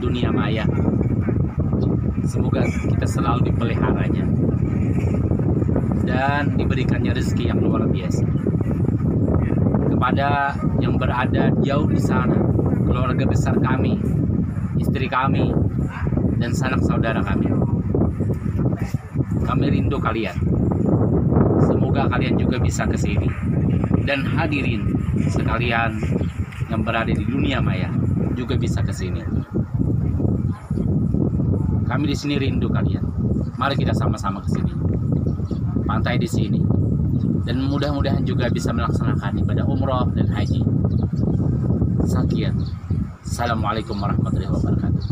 dunia maya. Semoga kita selalu dipeliharanya dan diberikannya rezeki yang luar biasa. Kepada yang berada jauh di sana, keluarga besar kami, istri kami, dan sanak saudara kami. Kami rindu kalian. Semoga kalian juga bisa ke sini. Dan hadirin sekalian yang berada di dunia maya juga bisa ke sini. Kami di sini rindu kalian. Mari kita sama-sama ke sini. Pantai di sini. Dan mudah-mudahan juga bisa melaksanakan ibadah umroh dan haji. Sekian. Assalamualaikum warahmatullahi wabarakatuh.